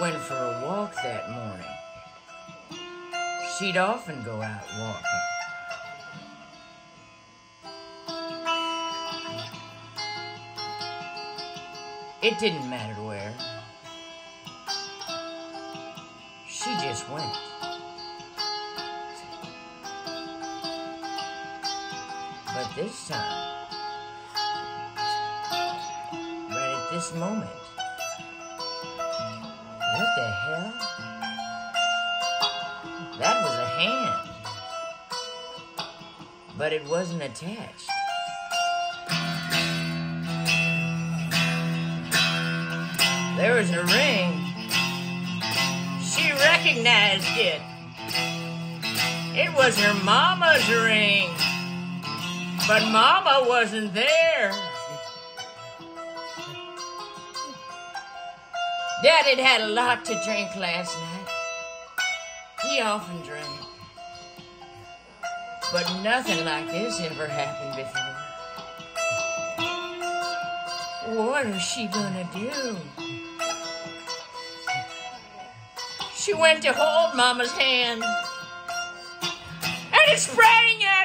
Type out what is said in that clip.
went for a walk that morning. She'd often go out walking. It didn't matter where. She just went. But this time, right at this moment, hell? That was a hand. But it wasn't attached. There was a ring. She recognized it. It was her mama's ring. But mama wasn't there. Dad had a lot to drink last night. He often drank. But nothing like this ever happened before. What is she gonna do? She went to hold Mama's hand, and it sprang her.